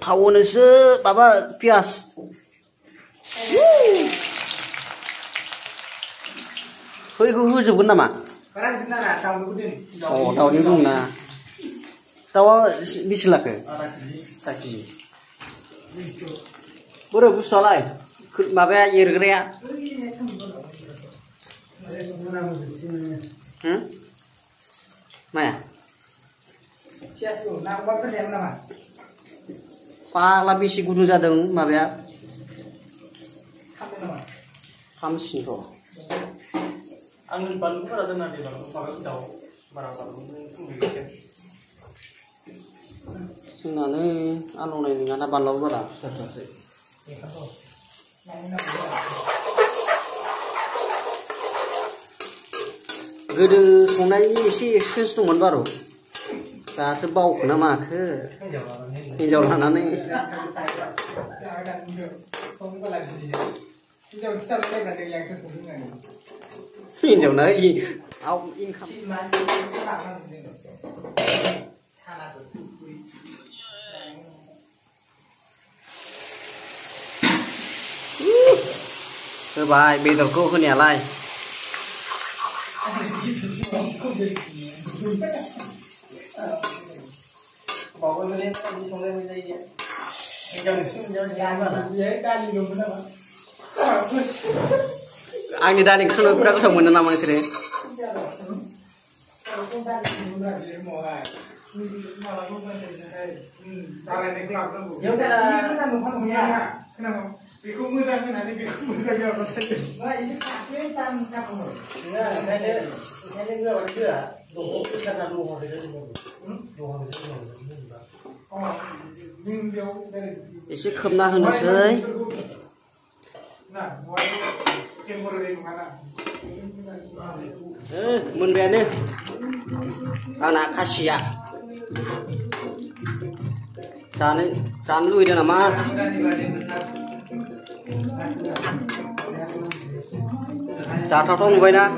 타원에서 봐봐 피아스 hơi cứ hư chụp cái nào mà ồ tao đi dùng là tao biết là cái tại gì bữa rồi bút xóa lại mà bé gì rồi đấy hả mày à फाग्ला बेसे गुदुं जादों माबाया हामसिनथ' आंनि बानलुफोरा जोंना दे बानलु माबा दाउ बारा बानलु फुंबिलिखाय जोंनानो आलौनाय नङा ना बानलाबो बारा फिसासो गोदो संनायनि एसे एक्सपिरियेन्स दंमोन बारु दासो बावखो ना माखो हिन्जाव लानानै हिन्जावना आव इनकाम होबाय बेदरखौ होनायालाय बावबो माने बिदि संनाय मोनजायो हिनजाव नोंसोर मोनजायो आंनि दानि संनायफोरा गोथाव मोनो नामा नोंसोरो बेखौ मोजां होनानै बेखौ मोजां होआबासो एसे खोबना होनोसै ओ, मोनबायानो आंना खासिया जानो जानो लुगैदों नामा sao thao thông vậy nè